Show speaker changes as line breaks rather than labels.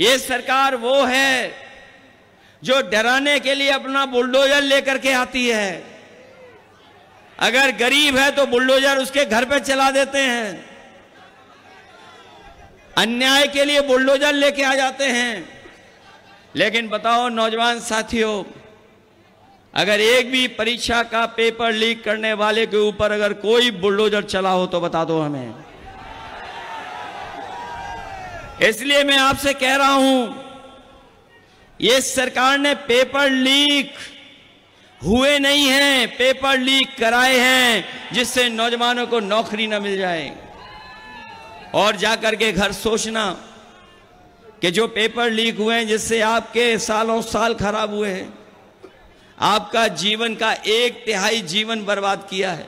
ये सरकार वो है जो डराने के लिए अपना बुलडोजर लेकर के आती है। अगर गरीब है तो बुलडोजर उसके घर पे चला देते हैं। अन्याय के लिए बुलडोजर लेके आ जाते हैं। लेकिन बताओ नौजवान साथियों, अगर एक भी परीक्षा का पेपर लीक करने वाले के ऊपर अगर कोई बुलडोजर चला हो तो बता दो हमें। इसलिए मैं आपसे कह रहा हूँ, ये सरकार ने पेपर लीक, हुए नहीं हैं, पेपर लीक कराए हैं, जिससे नौजवानों को नौकरी ना मिल जाए। और जाकर के घर सोचना कि जो पेपर लीक हुए हैं, जिससे आपके सालों साल खराब हुए हैं, आपका जीवन का एक तिहाई जीवन बर्बाद किया है।